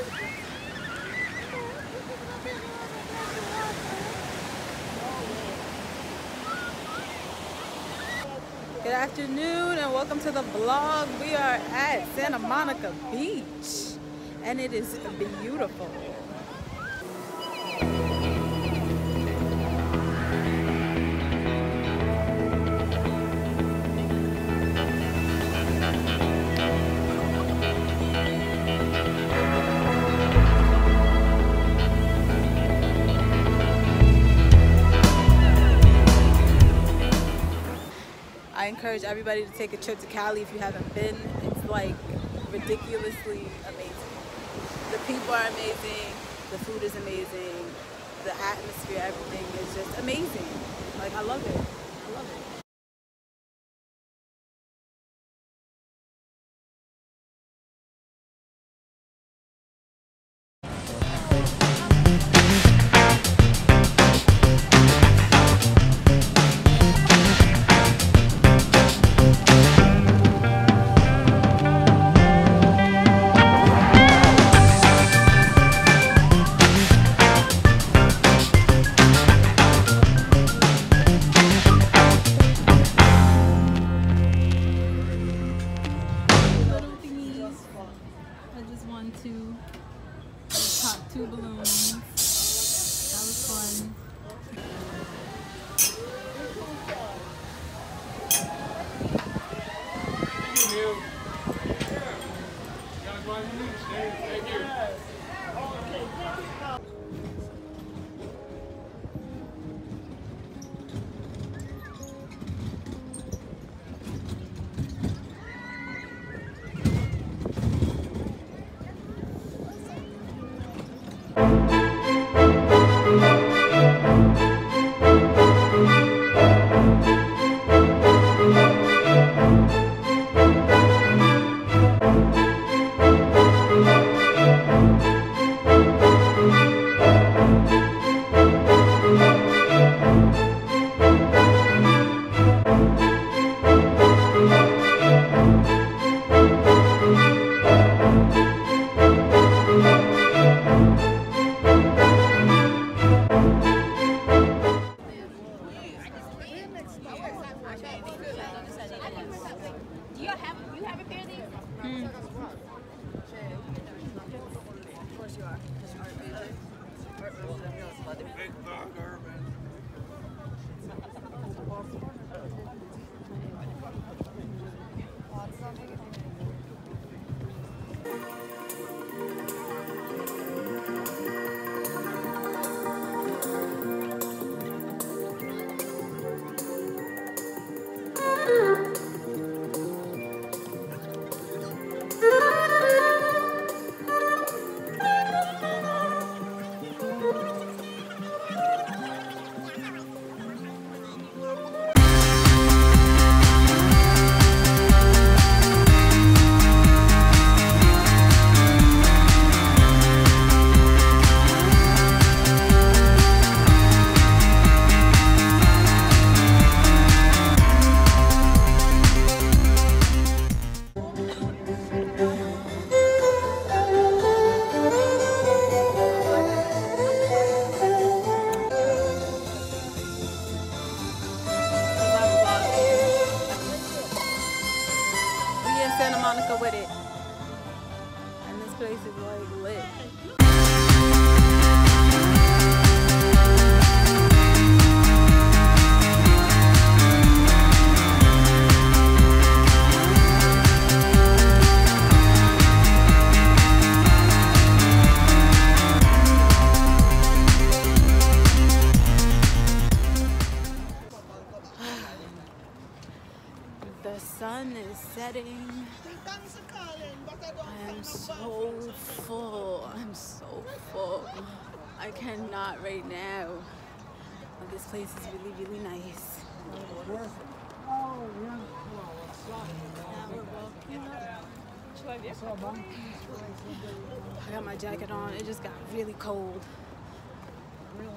Good afternoon and welcome to the vlog. We are at Santa Monica Beach and it is beautiful. Encourage everybody to take a trip to Cali if you haven't been. It's like ridiculously amazing. The people are amazing, the food is amazing, the atmosphere, everything is just amazing. Like I love it. I love it. Won two. Popped two balloons. That was fun. Do you have you have a pair of these? Mm. Of course you are. Art Big dog lit. So full. I'm so full. I cannot right now. But this place is really, really nice. I got my jacket on. It just got really cold. Really,